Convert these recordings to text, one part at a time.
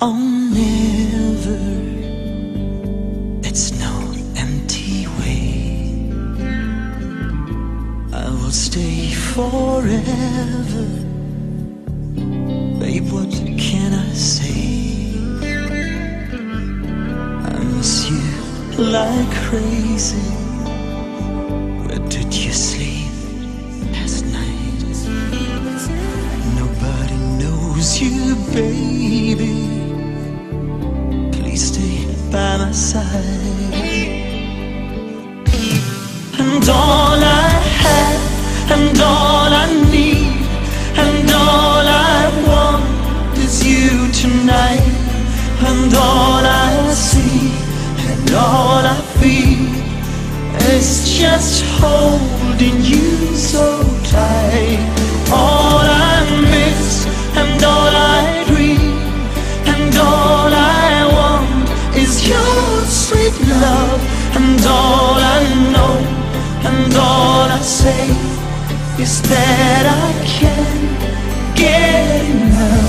Oh, never. It's no empty way. I will stay forever. Babe, what can I say? I miss you like crazy. Where did you sleep last night? Nobody knows you, baby. My side. And all I have, and all I need, and all I want is you tonight. And all I see, and all I feel is just holding you so tight. Is that I can't get enough.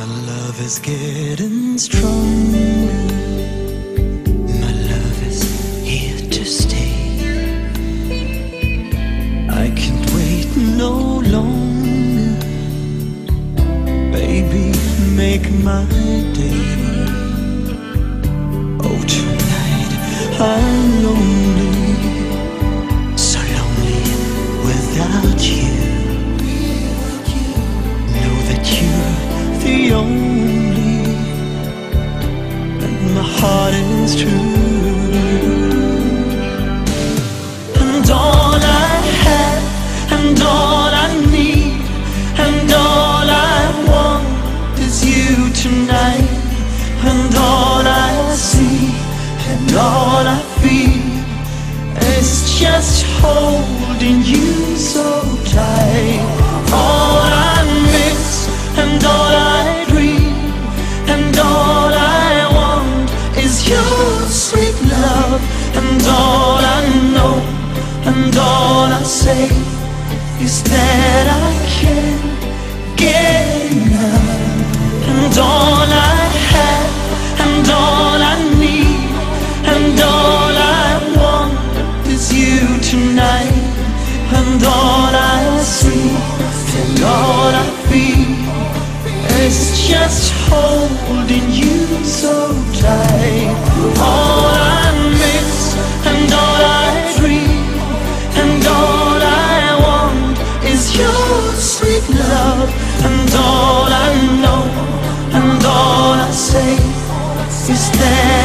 My love is getting stronger. My love is here to stay. I can't wait no longer. Baby, make my day. Oh, tonight I'm lonely. Heart is true. And all I have, and all I need, and all I want is you tonight. And all I see, and all I feel is just holding you And all I know and all I say is that I can't get enough. And all I have and all I need and all I want is you tonight. And all I see and all I feel is just holding you so tight. All I know